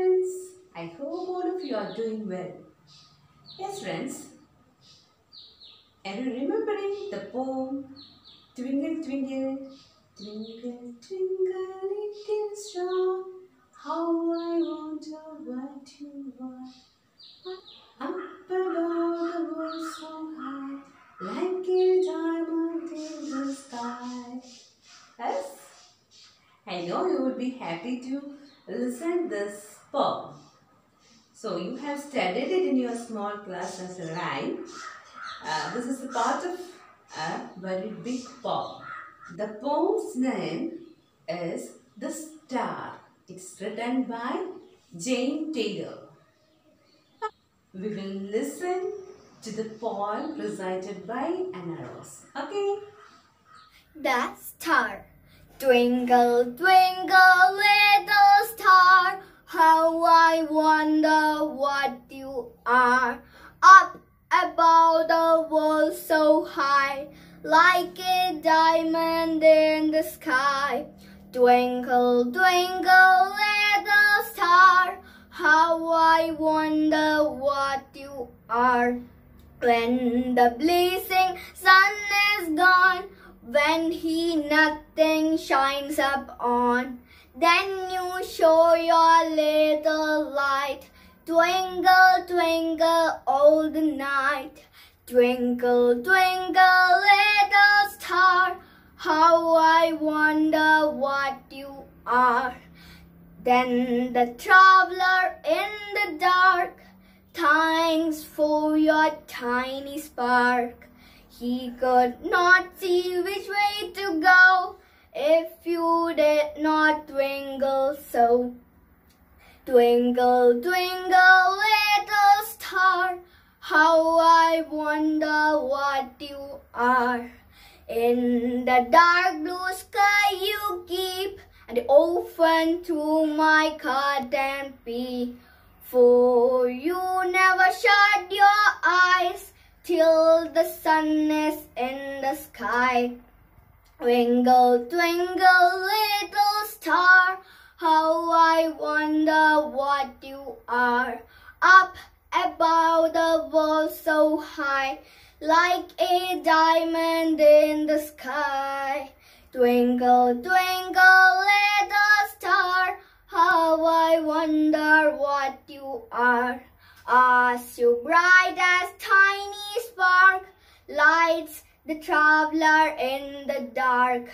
Friends, I hope all of you are doing well. Yes friends, are you remembering the poem Twinkle Twinkle, Twinkle Twinkle Little Star, how I wonder what you are. Up above the world so high, like a diamond in the sky. Yes, I know you would be happy to listen this poem. So you have studied it in your small class as a rhyme. Uh, this is a part of a very big poem. The poem's name is The Star. It's written by Jane Taylor. We will listen to the poem recited by Anna Rose. Okay? The star. Twinkle, twinkle, little star, how I wonder what you are. Up above the world so high, like a diamond in the sky. Twinkle, twinkle, little star, how I wonder what you are. When the blazing sun is gone, when he nothing shines up on, then you show your little light. Twinkle, twinkle all the night. Twinkle, twinkle little star, how I wonder what you are. Then the traveler in the dark thanks for your tiny spark. He could not see which way to go if so. Twinkle, twinkle, little star, how I wonder what you are. In the dark blue sky you keep, and often to my curtain peep. For you never shut your eyes till the sun is in the sky. Twinkle, twinkle, little star, how I wonder what you are. Up above the world so high, like a diamond in the sky. Twinkle, twinkle, little star, how I wonder what you are. As you bright as tiny spark, lights the traveler in the dark.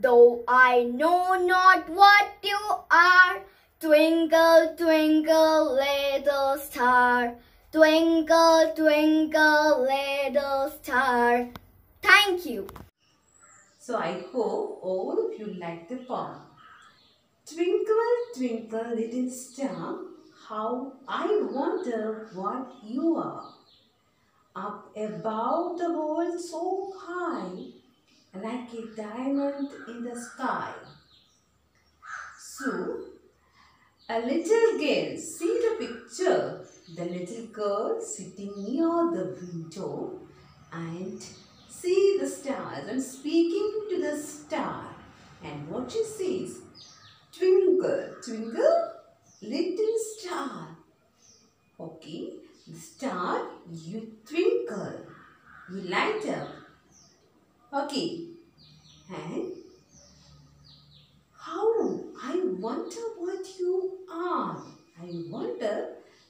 Though I know not what you are, twinkle, twinkle, little star. Twinkle, twinkle, little star. Thank you. So I hope all of you like the poem. Twinkle, twinkle, little star, how I wonder what you are. Up above the world so high, like a diamond in the sky. So, a little girl, see the picture. The little girl sitting near the window and see the stars and speaking to the star. And what she says, twinkle, twinkle, little star. Okay, the star, you twinkle, you light up. Okay, and how? I wonder what you are. I wonder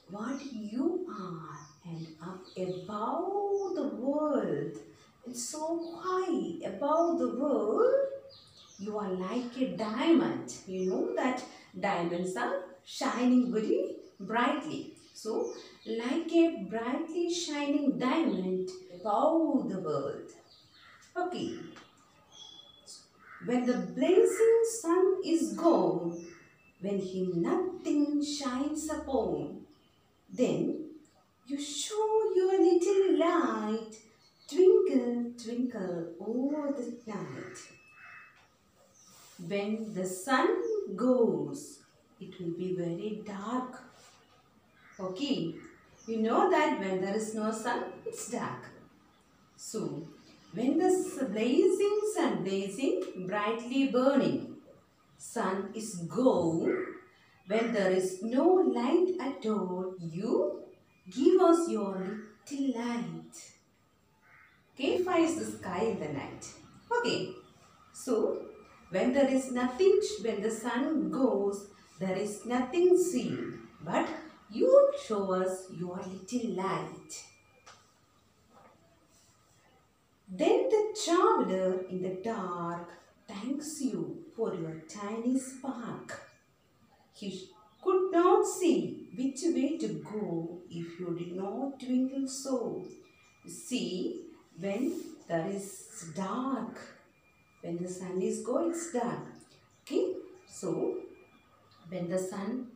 what you are. And up above the world, it's so high above the world, you are like a diamond. You know that diamonds are shining very brightly. So, like a brightly shining diamond above the world. Okay. When the blazing sun is gone, when he nothing shines upon, then you show your little light, twinkle, twinkle over the night. When the sun goes, it will be very dark. Okay, you know that when there is no sun, it's dark. So, when the blazing sun blazing brightly burning sun is gone when there is no light at all, you give us your little light. Purifies the sky in the night. Okay, so when there is nothing, when the sun goes, there is nothing seen, but you show us your little light. Then the traveler in the dark thanks you for your tiny spark. He could not see which way to go if you did not twinkle so. See, when there is dark, when the sun is going, it's dark. Okay, so when the sun,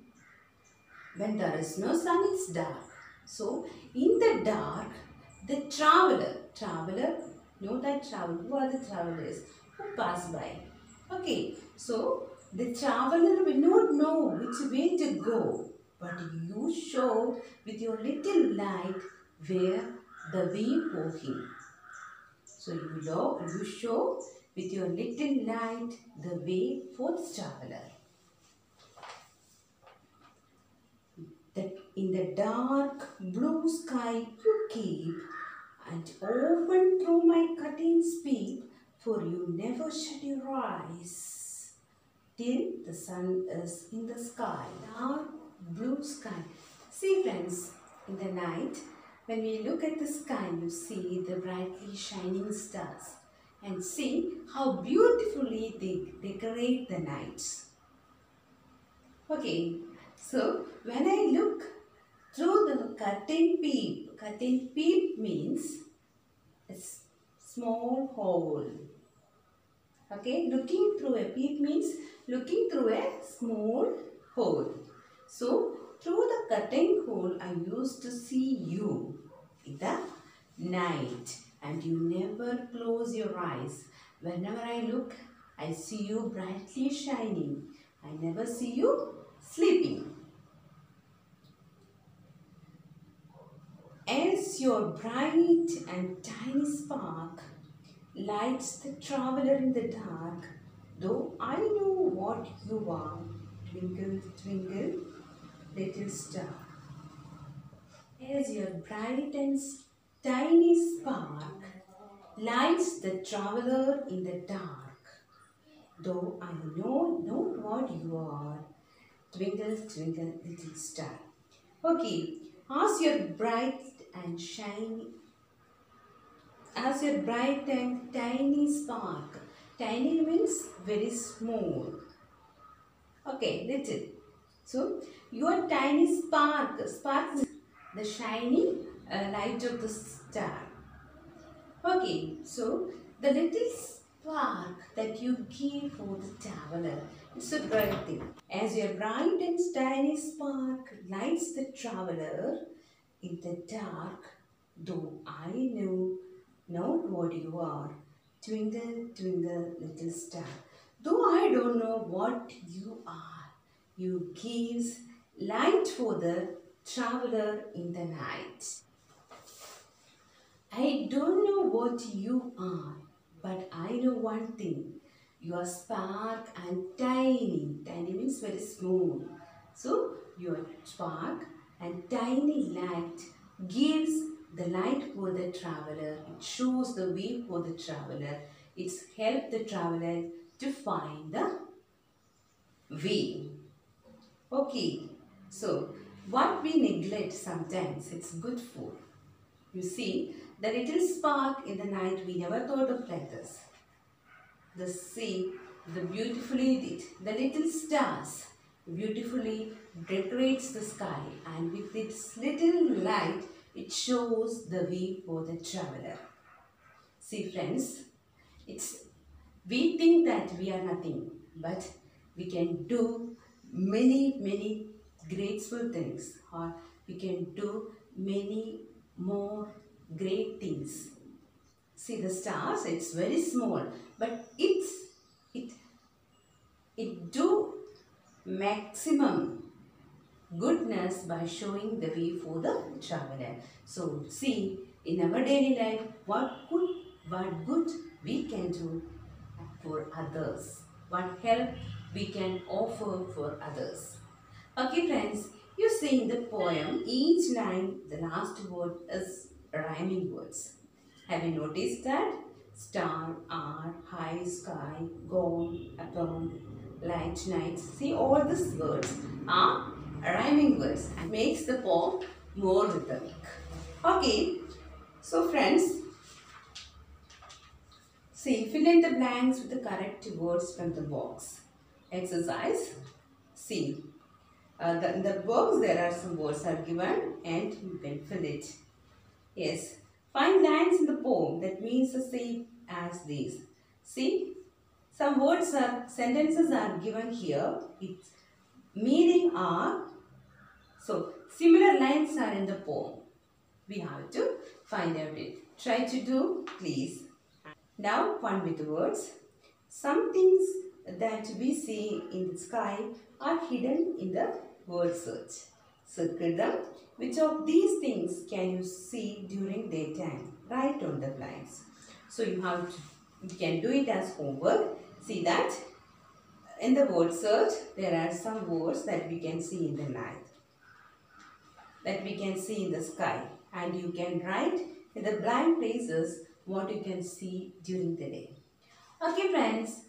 when there is no sun, it's dark. So in the dark, the traveler, traveler, know that travel. Who are the travelers who pass by? Okay, so the traveler will not know which way to go, but you show with your little light where the way for him. So you know, you show with your little light the way for the traveler. That in the dark blue sky you keep, and open curtains peep, for you never shut your eyes till the sun is in the sky. Dark blue sky. See friends, in the night, when we look at the sky, you see the brightly shining stars and see how beautifully they decorate the nights. Okay, so when I look through the curtain peep, curtain peep means a s- small hole. Okay, looking through a peep means looking through a small hole. So, through the curtain hole, I used to see you in the night and you never close your eyes. Whenever I look, I see you brightly shining. I never see you sleeping. As your bright and tiny spark lights the traveler in the dark, though I know what you are, twinkle, twinkle, little star. As your bright and tiny spark lights the traveler in the dark, though I know not what you are, twinkle, twinkle, little star. Okay, as your bright and shiny, as your bright and tiny spark, tiny means very small. Okay, little. So your tiny spark, spark the shining uh, light of the star. Okay, so the little spark that you give for the traveler, it's a bright thing. As your bright and tiny spark lights the traveler in the dark, though I know not what you are, twinkle, twinkle, little star. Though I don't know what you are, you gives light for the traveler in the night. I don't know what you are, but I know one thing. You are spark and tiny. Tiny means very small. So your spark and tiny light gives the light for the traveler. It shows the way for the traveler. It's help the traveler to find the way. Okay, so what we neglect sometimes, it's good for. You see, the little spark in the night, we never thought of like this. The sea, the beautifully lit, the little stars beautifully decorates the sky and with its little light, it shows the way for the traveler. See friends, it's we think that we are nothing, but we can do many, many grateful things, or we can do many more great things. See the stars, it's very small, but it's it it do maximum goodness by showing the way for the traveler. So see in our daily life what good what good we can do for others, what help we can offer for others. Okay friends, you see in the poem, each line, the last word is rhyming words. Have you noticed that? Star, R, high sky, gone, upon, light, night. See all these words are rhyming words and makes the poem more rhythmic. Okay, so friends, see fill in the blanks with the correct words from the box. Exercise C. Uh, the, in the box there are some words are given and you can fill it. Yes. Find lines in the poem that means the same as these. See, some words are, sentences are given here. Its meaning are, so similar lines are in the poem. We have to find out it. Try to do, please. Now, one with words. Some things that we see in the sky are hidden in the word search. Circle them. Which of these things can you see during daytime? Write on the blanks. So you have to, you can do it as homework. See that in the word search there are some words that we can see in the night. That we can see in the sky. And you can write in the blank places what you can see during the day. Okay friends,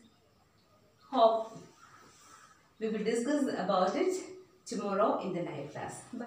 hope we will discuss about it tomorrow in the night class. Bye.